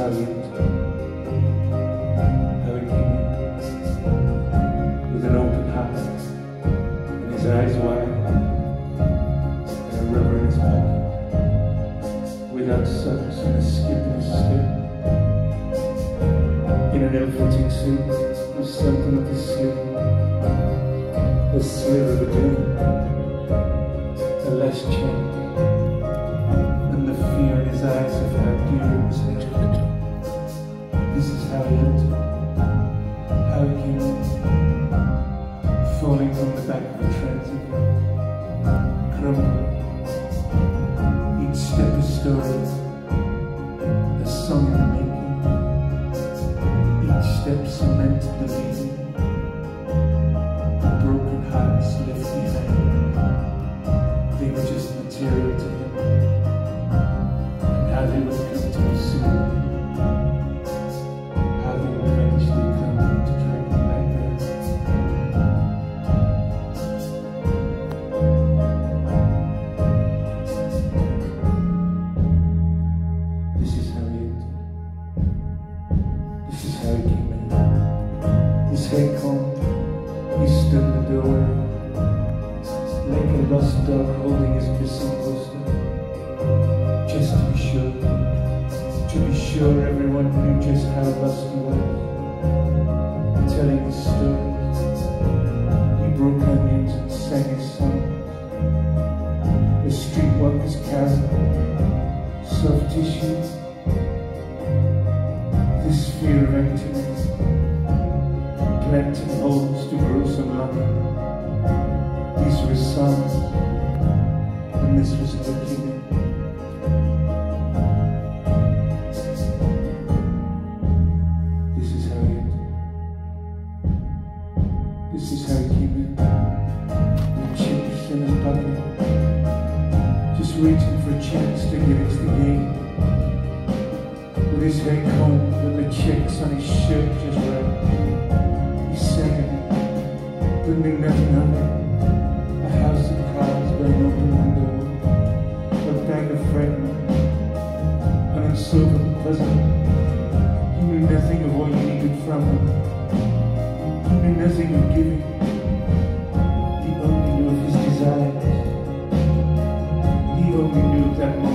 salient, having him with an open heart and his eyes wide and a river in his back, without socks and a his skin, in an ill-fitting suit with something up his sleeve, a sliver of a day, a less chain, and the fear in his eyes of came in, falling from the back of the transit, crumbled, each step a story, Head combed, he stood doorway, like a lost dog holding his missing poster. Just to be sure, to be sure everyone knew just how lost he was. Telling his stories, he broke onions and sang his songs. The streetwalker's carol, soft tissue, this fear of emptiness planting holes to grow some longing. These were songs, and this was looking in. This is how he. This is how he came in. With chips in his pocket. Just waiting for a chance to get into the game. With his hair combed and the checks on his shirt just right. You knew nothing of nothing, a house of cards with an open window, a bag of fragments, an insolvent puzzle. He knew nothing of what you needed from him. He knew nothing of giving. He only knew of his desires. He only knew that